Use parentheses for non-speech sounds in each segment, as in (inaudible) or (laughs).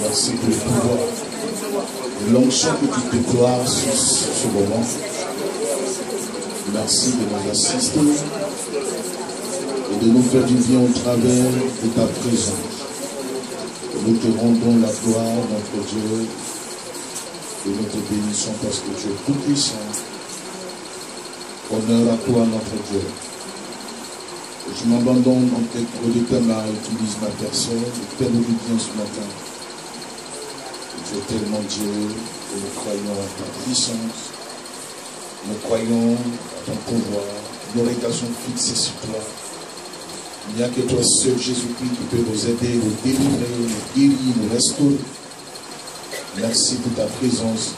Merci pour le pouvoir. L'onction que tu déploies sur ce moment. Merci de nous assister et de nous faire du bien au travers de ta présence. Nous te rendons la gloire, notre Dieu, et nous te bénissons parce que tu es tout puissant. Honneur à toi, notre Dieu. Je m'abandonne dans tes producteurs, utilise ma personne, nous bien ce matin. Tu es tellement Dieu, et nous croyons à ta puissance, nous croyons à ton pouvoir, nos regards fixés sur toi. Il n'y a que toi seul, Jésus-Christ, qui peut nous aider, nous délivrer, nous guérir, nous restaurer. Merci pour ta présence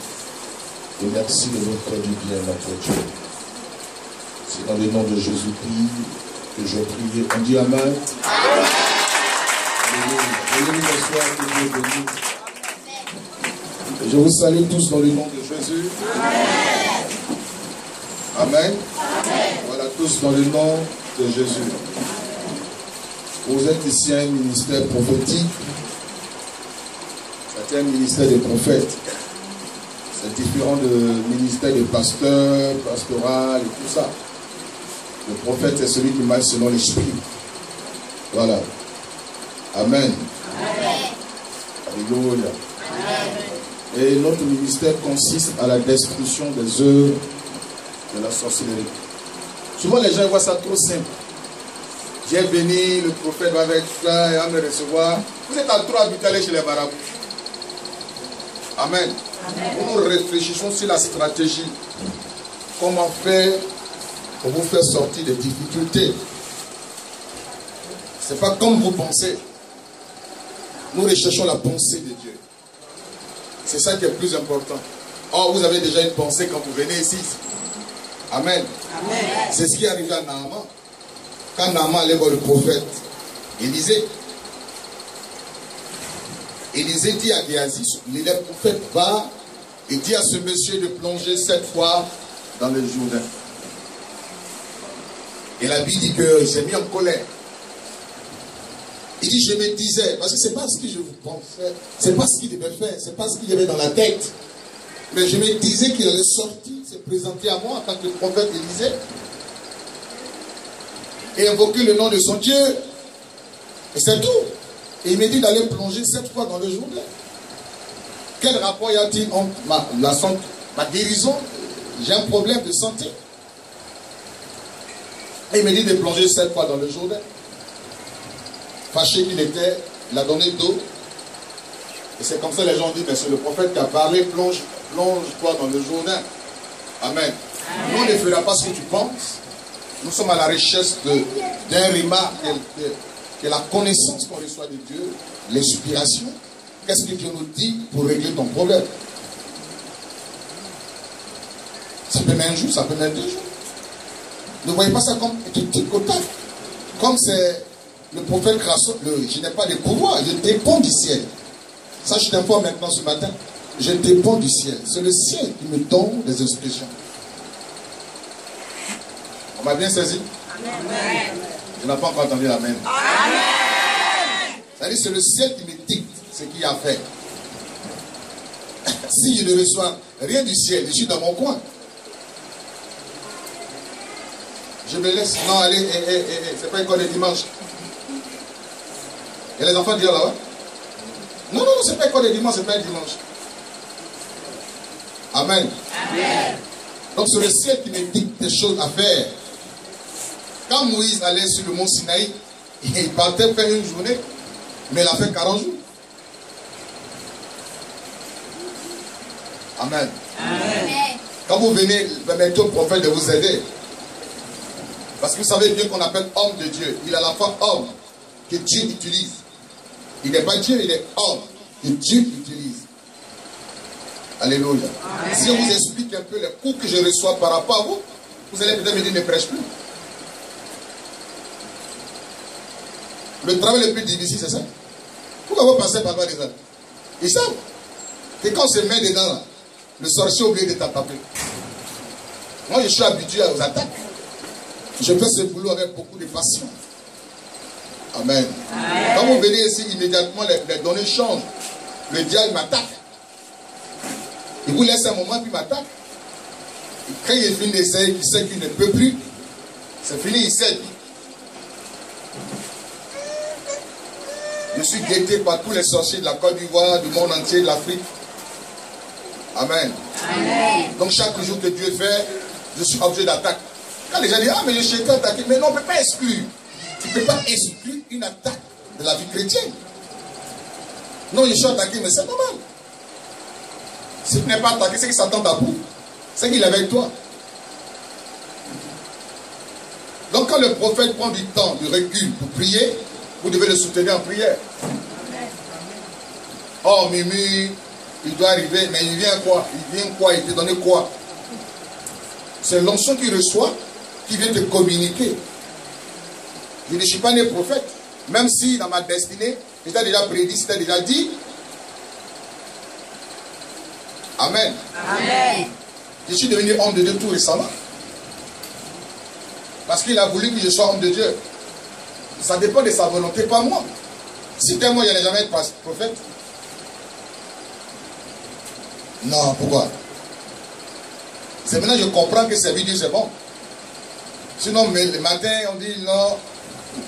et merci de notre du bien, notre Dieu. C'est dans le nom de Jésus-Christ que je prie. On dit Amen. Amen. Je vous salue tous dans le nom de Jésus. Amen. Voilà, tous dans le nom de Jésus. Vous êtes ici un ministère prophétique. C'est un ministère de prophètes. C'est différent de ministère de pasteur, pastoral et tout ça. Le prophète est celui qui marche selon l'esprit. Voilà. Amen. Alléluia. Et notre ministère consiste à la destruction des œuvres de la sorcellerie. Souvent les gens voient ça trop simple. J'ai béni, le prophète va avec ça et va me recevoir. Vous êtes en trop habitué aller chez les marabouts. Amen. Nous réfléchissons sur la stratégie. Comment faire pour vous faire sortir des difficultés. Ce n'est pas comme vous pensez. Nous recherchons la pensée de Dieu. C'est ça qui est le plus important. Or, vous avez déjà une pensée quand vous venez ici. Amen. C'est ce qui est arrivé à Naaman. Quand Naaman allait voir le prophète Élisée, Élisée dit à Géasi, le prophète va et dit à ce monsieur de plonger sept fois dans le Jourdain. Et la Bible dit que s'est mis en colère. Il dit, je me disais, parce que ce n'est pas ce que je pensais, ce n'est pas ce qu'il devait faire, ce n'est pas ce qu'il avait dans la tête. Mais je me disais qu'il allait sortir, se présenter à moi en tant que prophète Élisée, et invoquer le nom de son Dieu. Et c'est tout. Et il me dit d'aller plonger sept fois dans le journal. Quel rapport y a-t-il entre ma, la ma guérison? J'ai un problème de santé. Et il me dit de plonger sept fois dans le Jourdain. Fâché qu'il était, il a donné d'eau. Et c'est comme ça que les gens disent, mais c'est le prophète qui a parlé, plonge, plonge-toi dans le Jourdain. Amen. Nous, on ne fera pas ce que tu penses. Nous sommes à la recherche d'un rima, que, la connaissance qu'on reçoit de Dieu, l'inspiration. Qu'est-ce que Dieu nous dit pour régler ton problème? Ça peut mettre un jour, ça peut mettre deux jours. Ne voyez pas ça comme du tricotage. Comme c'est le prophète Crasso, je n'ai pas de pouvoir, je dépends du ciel. Ça, je t'informe maintenant ce matin. Je dépends du ciel. C'est le ciel qui me donne des instructions. On m'a bien saisi Amen. Je n'ai pas encore entendu l'Amen. Amen. C'est-à-dire c'est le ciel qui me dicte ce qu'il a fait. (laughs) si je ne reçois rien du ciel, je suis dans mon coin. Je me laisse. Non, allez, eh, eh, eh, c'est pas école de dimanche. Et les enfants disent là-bas Non, non, non, c'est pas école de dimanche, c'est pas un dimanche. Amen. Amen. Donc c'est le ciel qui me dit des choses à faire. Quand Moïse allait sur le mont Sinaï, (laughs) il partait faire une journée, mais il a fait 40 jours. Amen. Amen. Quand vous venez, permettez au prophète de vous aider. Parce que vous savez bien qu'on appelle homme de Dieu. Il est à la fois homme que Dieu utilise. Il n'est pas Dieu, il est homme que Dieu utilise. Alléluia. Si on vous explique un peu les coups que je reçois par rapport à vous, vous allez peut-être me dire ne prêche plus. Le travail le plus difficile, c'est ça. Pourquoi vous passez par là gens? Ils savent que quand on se met dedans, le sorcier oublie de t'attraper. Moi, je suis habitué aux attaques. Je fais ce boulot avec beaucoup de passion. Amen. Quand vous venez ici, immédiatement, les, données changent. Le diable m'attaque. Il vous laisse un moment, puis m'attaque. Quand il finit d'essayer, il sait qu'il ne peut plus. C'est fini, il cède. Je suis guetté par tous les sorciers de la Côte d'Ivoire, du monde entier, de l'Afrique. Amen. Donc chaque jour que Dieu fait, je suis objet d'attaque. Quand les gens disent, ah mais le chétan attaqué, mais non, on ne peut pas exclure. Tu ne peux pas exclure une attaque de la vie chrétienne. Non, je suis attaqué, mais c'est normal. Si tu n'es pas attaqué, c'est qu'il s'attend à. C'est qu'il est avec toi. Donc quand le prophète prend du temps, du recul pour prier, vous devez le soutenir en prière. Oh, Mimi, il doit arriver, mais il vient quoi? Il vient quoi? Il te donne quoi? C'est l'onction qu'il reçoit qui vient te communiquer. Je ne suis pas né prophète. Même si dans ma destinée, j'étais déjà prédit, c'était déjà dit. Amen. Amen. Je suis devenu homme de Dieu tout récemment. Parce qu'il a voulu que je sois homme de Dieu. Ça dépend de sa volonté, pas moi. Si c'était moi, il n'allait jamais être prophète. Non, pourquoi? C'est maintenant que je comprends que servir Dieu, c'est bon. Sinon, mais le matin, on dit non,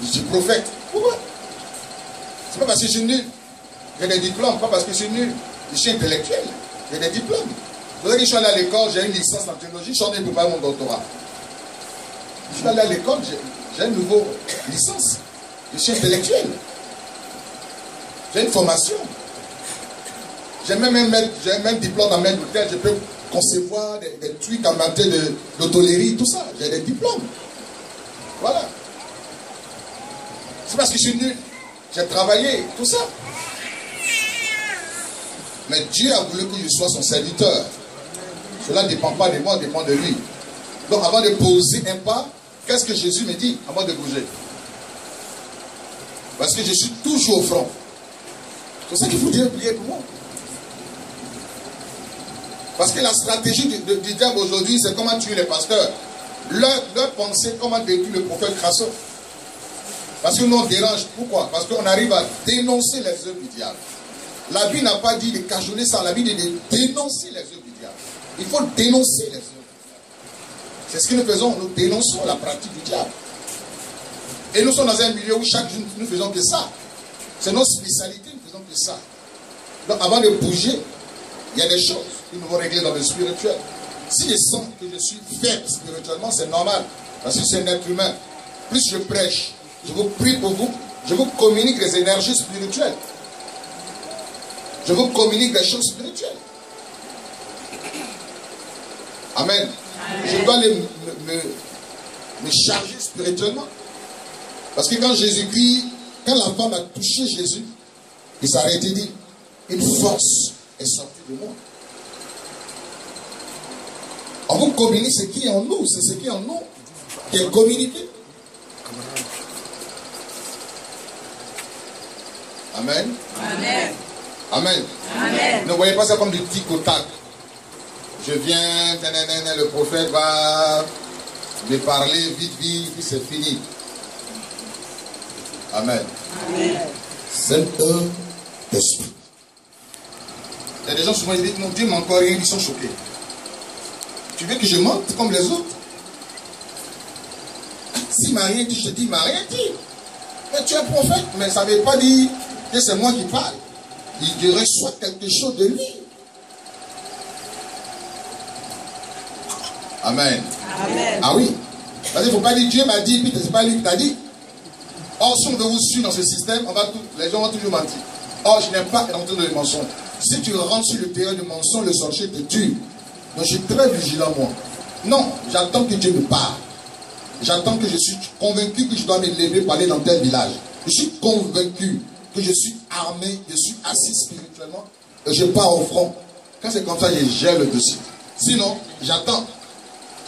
je suis prophète. Pourquoi? C'est pas parce que je suis nul. J'ai des diplômes, pas parce que je suis nul. Je suis intellectuel. J'ai des diplômes. Vous je suis allé à l'école, j'ai une licence en théologie, je suis en train de préparer mon doctorat. Je suis allé à l'école, j'ai une nouvelle licence. Je suis intellectuel. J'ai une formation. J'ai même, un diplôme en maître d'hôtel. Je peux concevoir des, des trucs en matière d'hôtellerie, tout ça. J'ai des diplômes. Voilà. C'est parce que je suis nul. J'ai travaillé, tout ça. Mais Dieu a voulu que je sois son serviteur. Cela ne dépend pas de moi, dépend de lui. Donc avant de poser un pas, qu'est-ce que Jésus me dit avant de bouger? Parce que je suis toujours au front. C'est ça qu'il faut dire prier pour moi. Parce que la stratégie du, diable aujourd'hui, c'est comment tuer les pasteurs. Leur, pensée, comment détruire le prophète Crasso. Parce que nous on dérange. Pourquoi? Parce qu'on arrive à dénoncer les œuvres du diable. La Bible n'a pas dit de cajoler ça. La Bible dit de dénoncer les œuvres du diable. Il faut dénoncer les œuvres C'est ce que nous faisons. Nous dénonçons la pratique du diable. Et nous sommes dans un milieu où chaque jour nous faisons que ça. C'est notre spécialité, nous faisons que ça. Donc avant de bouger, il y a des choses que nous devons régler dans le spirituel. Si je sens que je suis faible spirituellement, c'est normal. Parce que c'est un être humain. Plus je prêche, je vous prie pour vous. Je vous communique les énergies spirituelles. Je vous communique des choses spirituelles. Amen. Je dois me, charger spirituellement. Parce que quand Jésus-Christ, quand la femme a touché Jésus, il arrêté et dit, une force est sortie de moi. On vous communique ce qui est en nous, c'est ce qui est en nous qui est communiqué. Amen. Amen. Amen. Ne voyez pas ça comme du tic au tac. Je viens, le prophète va me parler vite, vite, puis c'est fini. Amen. Amen. Saint-Esprit. Il y a des gens souvent qui disent, non, Dieu m'a encore rien, ils sont choqués. Tu veux que je mente comme les autres S'il m'a rien dit, je te dis, m'a rien dit. Mais tu es prophète, mais ça ne veut pas dire que c'est moi qui parle. Il reçoit quelque chose de lui. Amen. Amen. Ah oui. Parce qu'il ne faut pas dire Dieu m'a dit, puis c'est pas lui qui t'a dit. Or, si on veut vous suivre dans ce système, on va tout, les gens vont toujours mentir. Or, je n'aime pas rentrer dans les mensonges. Si tu rentres sur le terrain du mensonge, le sorcier te tue. Donc, je suis très vigilant, moi. Non, j'attends que Dieu me parle. J'attends que je suis convaincu que je dois me lever pour aller dans tel village. Je suis convaincu que je suis armé, je suis assis spirituellement, et je pars au front. Quand c'est comme ça, je gère le dossier. Sinon, j'attends.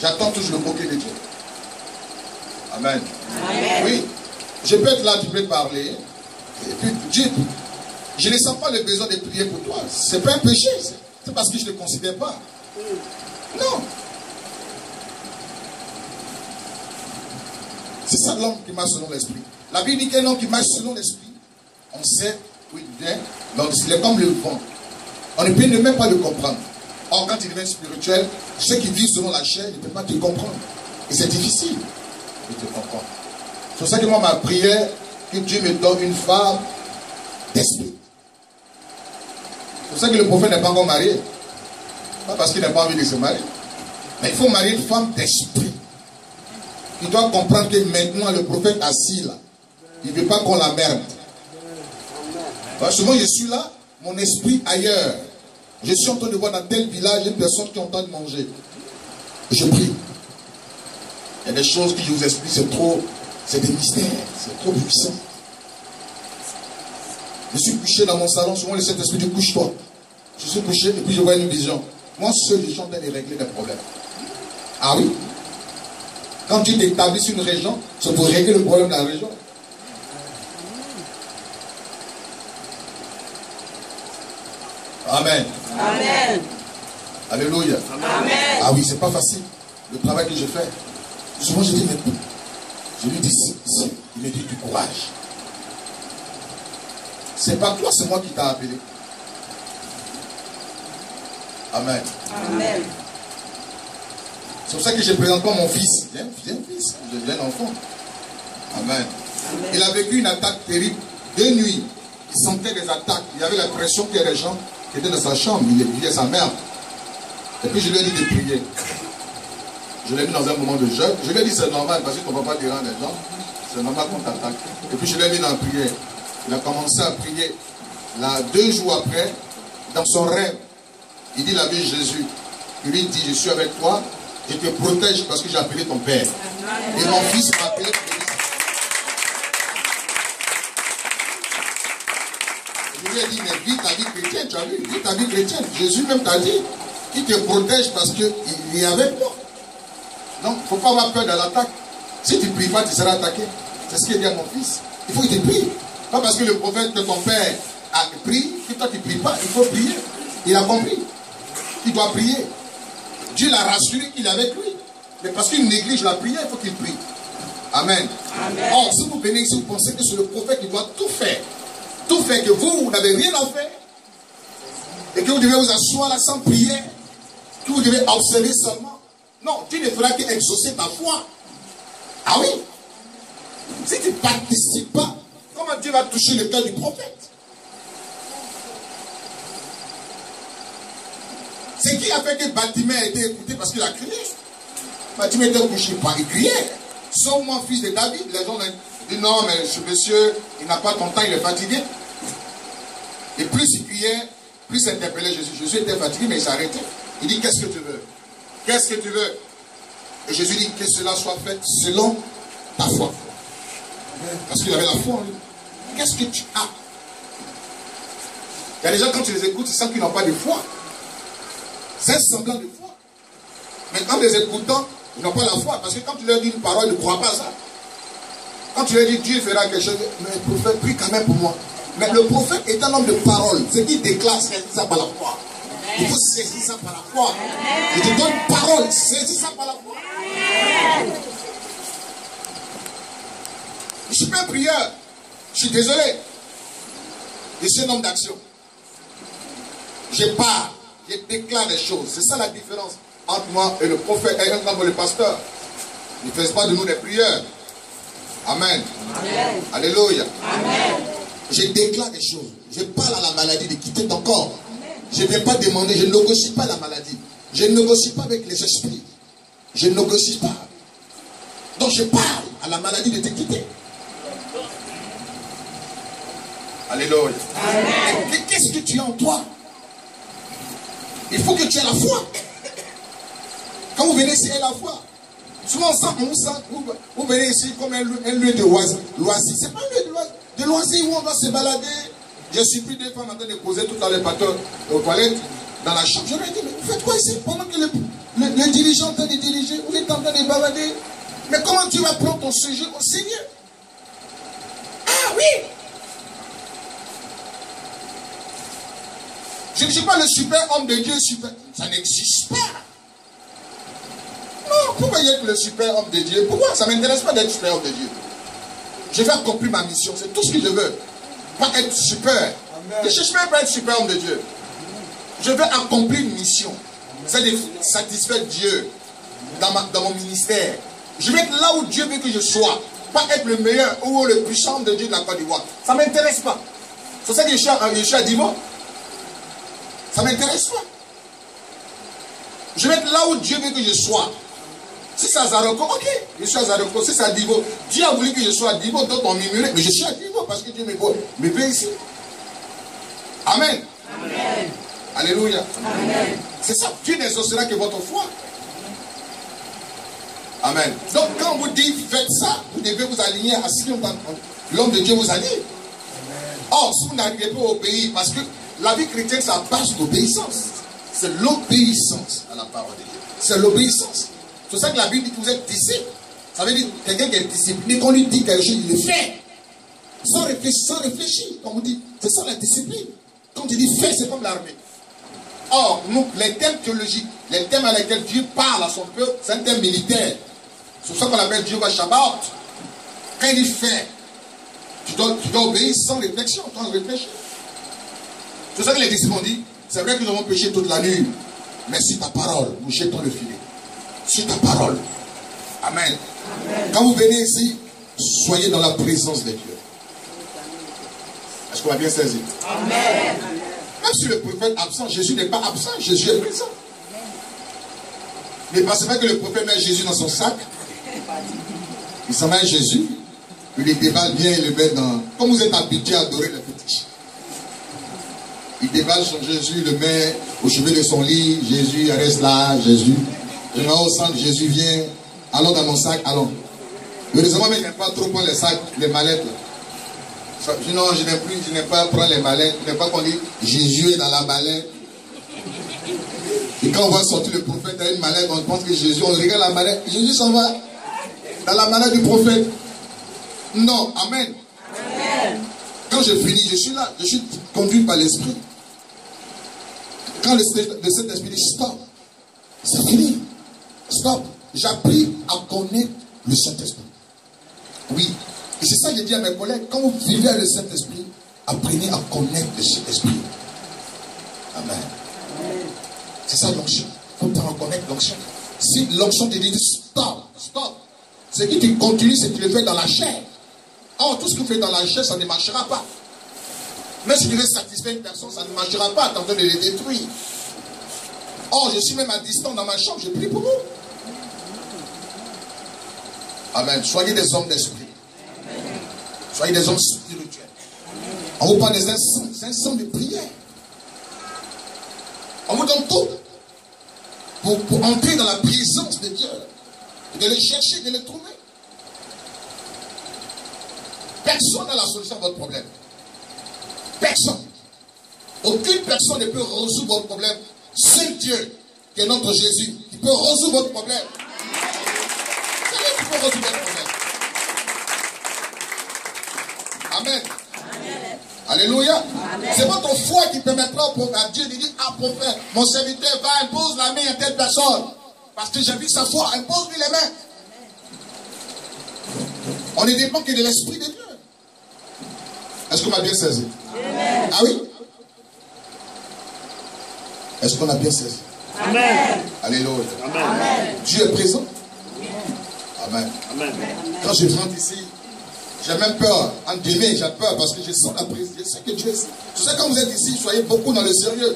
J'attends toujours le bouquet de Dieu. Amen. Oui. Je peux être là, tu peux parler. Et puis Dieu, je ne sens pas le besoin de prier pour toi. Ce n'est pas un péché. C'est parce que je ne te considère pas. Non. C'est ça l'homme qui marche selon l'esprit. La Bible dit qu'un homme qui marche selon l'esprit, on sait où il vient, donc il est comme le vent. On ne peut même pas le comprendre. Or, quand il devient spirituel, ceux qui vivent selon la chair ne peuvent pas te comprendre. Et c'est difficile de te comprendre. C'est pour ça que moi, ma prière, que Dieu me donne une femme d'esprit. C'est pour ça que le prophète n'est pas encore marié. Pas parce qu'il n'a pas envie de se marier. Mais il faut marier une femme d'esprit. Il doit comprendre que maintenant le prophète assis là, il ne veut pas qu'on la merde. Parce que moi je suis là, mon esprit ailleurs. Je suis en train de voir dans tel village une personne qui est en train de manger. Je prie. Il y a des choses que je vous explique, c'est trop, c'est des mystères, c'est trop puissant. Je suis couché dans mon salon, souvent le Saint-Esprit dit couche-toi. Je suis couché et puis je vois une vision. Moi seul, je suis en train de régler des problèmes. Ah oui? Quand tu t'établis sur une région, c'est pour régler le problème de la région. Amen. Amen. Alléluia. Amen. Ah oui, c'est pas facile. Le travail que je fais. Souvent, je dis, mais je lui dis, si, si. Il me dit du courage. C'est pas toi, c'est moi qui t'a appelé. Amen. Amen. C'est pour ça que je ne présente pas mon fils. Viens, viens, fils. Je viens enfant. Amen. Il a vécu une attaque terrible. Deux nuits, il sentait des attaques. Il avait l'impression qu'il y a des gens qui étaient dans sa chambre. Il vivait sa mère. Et puis je lui ai dit de prier. Je l'ai mis dans un moment de jeûne. Je lui ai dit c'est normal parce qu'on ne va pas dire les gens. C'est normal qu'on t'attaque. Et puis je l'ai mis dans la prière. Il a commencé à prier. Là, deux jours après, dans son rêve, il dit la vie Jésus. Il lui dit, je suis avec toi, je te protège parce que j'ai appelé ton père. Et mon fils m'a appelé Je lui ai dit, mais vis ta vie chrétienne, tu as vu, vis ta vie chrétienne. Jésus même t'a dit, il te protège parce qu'il est avec toi. Donc, il ne faut pas avoir peur de l'attaque. Si tu ne pries pas, tu seras attaqué. C'est ce qu'il dit à mon fils. Il faut que tu pries. Pas parce que le prophète de ton père a prié, que toi tu ne pries pas, il faut prier. Il a compris. Il doit prier. Dieu l'a rassuré qu'il est avec lui. Mais parce qu'il néglige la prière, il faut qu'il prie. Amen. Amen. Or, si vous venez ici, vous pensez que c'est le prophète qui doit tout faire. Tout faire que vous, vous n'avez rien à faire. Et que vous devez vous asseoir là sans prière. Que vous devez observer seulement. Non, tu ne feras qu'exaucer ta foi. Ah oui. Si tu ne participes pas, comment Dieu va toucher le cœur du prophète? C'est qui a fait que Batimé a été écouté parce qu'il a crié Batimé était couché par il criait. Sauf moi, fils de David. Les gens disent non, mais ce monsieur, il n'a pas ton temps, il est fatigué. Et plus il criait, plus il interpellait Jésus. Jésus était fatigué, mais il s'arrêtait. Il dit Qu'est-ce que tu veux? Qu'est-ce que tu veux? Et Jésus dit Que cela soit fait selon ta foi. Parce qu'il avait la foi en lui. Qu'est-ce que tu as? Il y a des gens, quand tu les écoutes, ils sentent qu'ils n'ont pas de foi. C'est un semblant de foi. Mais les écoutants, ils n'ont pas la foi. Parce que quand tu leur dis une parole, ils ne croient pas ça. Quand tu leur dis Dieu fera quelque chose, mais le prophète prie quand même pour moi. Mais le prophète est un homme de parole. Ce qui déclare, c'est ça par la foi. Il faut saisir ça par la foi. Il te donne parole, saisis ça par la foi. Je suis pas un prieur. Je suis désolé. Je suis un homme d'action. Je parle. Je déclare des choses. C'est ça la différence entre moi et le prophète et entre le pasteur. Ne faites pas de nous des prieurs. Amen. Amen. Alléluia. Amen. Je déclare des choses. Je parle à la maladie de quitter ton corps. Je ne viens pas demander, je ne négocie pas la maladie. Je ne négocie pas avec les esprits. Je ne négocie pas. Donc je parle à la maladie de te quitter. Alléluia. Qu'est-ce que tu as en toi? Il faut que tu aies la foi. Quand vous venez ici, la foi. Souvent, on sent, vous, vous venez ici comme un lieu, de loisir. Ce n'est pas un lieu de loisir, de loisir où on va se balader. J'ai surpris des femmes en train de causer tout à l'heure patron aux toilettes, dans la chambre. Je leur ai dit, mais vous faites quoi ici? Pendant que le dirigeant est en train de diriger, vous êtes en train de balader. Mais comment tu vas prendre ton sujet au Seigneur Ah oui Je ne suis pas le super homme de Dieu, super. Ça n'existe pas. Non. pourquoi y a le super homme de Dieu? Pourquoi Ça ne m'intéresse pas d'être super homme de Dieu? Je vais accomplir ma mission. C'est tout ce que je veux. Pas être super. Je ne cherche même pas être super homme de Dieu. Je veux accomplir une mission. C'est de satisfaire Dieu dans, ma- dans mon ministère. Je vais être là où Dieu veut que je sois. Pas être le meilleur ou le puissant de Dieu de la Côte d'Ivoire. Ça ne m'intéresse pas. C'est ça que je suis à, je suis à Divo. Ça ne m'intéresse pas. Je vais être là où Dieu veut que je sois. Si c'est à Zaroko, ok, je suis à Zaroko. Si c'est à Divo, Dieu a voulu que je sois à Divo, d'autres ont murmuré, mais je suis à Divo parce que Dieu me veut ici. Amen. Alléluia. C'est ça, Dieu n'exaucera que votre foi. Amen. Donc quand vous dites faites ça, vous devez vous aligner à ce que l'homme de Dieu vous a dit. Or, si vous n'arrivez pas à obéir, parce que la vie chrétienne, à base d'obéissance. C'est l'obéissance à la parole de Dieu. C'est l'obéissance. C'est ça que la Bible dit que vous êtes disciples. Ça veut dire quelqu'un qui est discipliné, quand on lui dit quelque chose, il le fait. Sans réfléchir, sans réfléchir. Comme on dit, c'est ça la discipline. Quand tu dis fais, c'est comme l'armée. Or, nous, les thèmes théologiques, les thèmes à lesquels Dieu parle à son peuple, c'est un thème militaire. C'est ça qu'on appelle Dieu va Shabbat. Quand il fait, tu dois, tu dois obéir sans réflexion, sans réfléchir. C'est ça que les disciples ont dit, c'est vrai que nous avons péché toute la nuit, mais sur ta parole, nous jetons le filet. Sur ta parole. Amen. Quand vous venez ici, soyez dans la présence de Dieu. Est-ce qu'on va bien saisir? Amen. Même si le prophète est absent, Jésus n'est pas absent, Jésus est présent. Pensez pas que le prophète met Jésus dans son sac. Il s'en met Jésus, il les déballe bien, il le met dans. Comme vous êtes habitué à adorer le. Il déballe son Jésus, le met au chevet de son lit. Jésus reste là, Jésus. Je vais au centre, Jésus vient. Allons dans mon sac, allons. Heureusement, mais je n'aime pas trop prendre les sacs, les mallettes. Là. Ça, je- Non, je n'aime plus, je n'aime pas prendre les mallettes. Je n'aime pas qu'on dit Jésus est dans la mallette. Et quand on voit sortir le prophète dans une mallette, on pense que Jésus, on regarde la mallette. Jésus s'en va dans la mallette du prophète. Non, Amen. Quand je finis, je suis là, je suis conduit par l'Esprit. Quand le, Saint-Esprit dit stop, c'est fini. Stop. J'ai appris à connaître le Saint-Esprit. Oui. Et c'est ça que j'ai dit à mes collègues. Quand vous vivez avec le Saint-Esprit, apprenez à connaître le Saint-Esprit. Amen. C'est ça l'onction. Il faut reconnaître l'onction. Si l'onction te dit stop, stop, c'est que tu continues ce que tu le fais dans la chair. Or, tout ce que tu fais dans la chair, ça ne marchera pas. Mais si tu veux satisfaire une personne, ça ne marchera pas. Train de les détruire. Or, je suis même à distance dans ma chambre, je prie pour vous. Amen. Soyez des hommes d'esprit. Soyez des hommes spirituels. On vous parle des instants, de prière. On vous donne tout pour, pour entrer dans la présence de Dieu. De les chercher, de les trouver. Personne n'a la solution à votre problème. Personne. Aucune personne ne peut résoudre votre problème. Seul Dieu, qui est notre Jésus, qui peut résoudre votre problème. Qui peut résoudre votre problème. Amen. Alléluia. C'est votre foi qui permettra au à Dieu de dire Ah, prophète, mon serviteur va impose la main à telle personne. Parce que j'ai vu sa foi, impose-lui les mains. On ne dépend que de l'Esprit de Dieu. Est-ce qu'on a bien saisi? Ah oui? Est-ce qu'on a bien saisi? Amen. Alléluia. Amen. Dieu est présent? Amen. Amen. Quand je rentre ici, j'ai même peur. En demain, j'ai peur parce que je sens la présence. Je sais que Dieu est ici. Je sais quand vous êtes ici, soyez beaucoup dans le sérieux.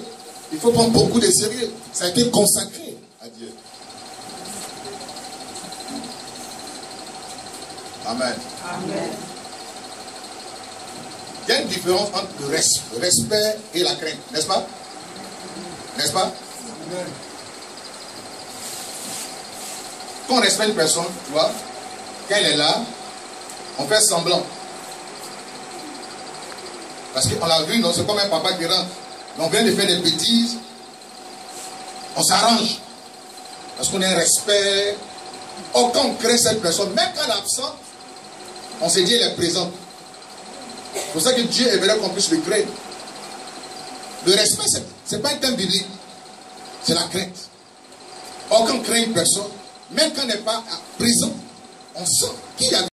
Il faut prendre beaucoup de sérieux. Ça a été consacré à Dieu. Amen. Amen. Il y a une différence entre le, res- le respect et la crainte, n'est-ce pas? N'est-ce pas? Quand on respecte une personne, tu vois, quand elle est là, on fait semblant. Parce qu'on l'a vu, c'est comme un papa qui rentre. On vient de faire des bêtises, on s'arrange. Parce qu'on a un respect. Or, quand cette personne, même quand elle est absente, on se dit elle est présente. C'est pour ça que Dieu aimerait qu'on puisse le créer. Le respect, ce n'est pas un thème biblique. C'est la crainte. Or, quand on crée une personne, Même quand on n'est pas présent, on sent qu'il y a